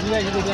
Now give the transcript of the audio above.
Dia itu.